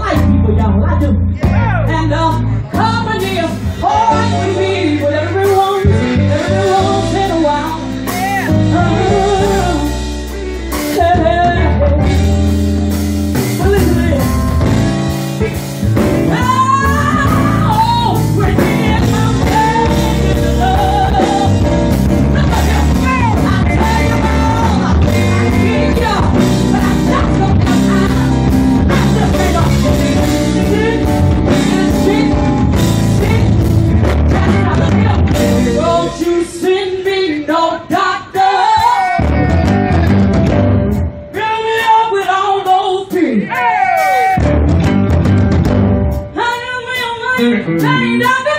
like people, y'all. I do. Yeah. And uh, Turn it up.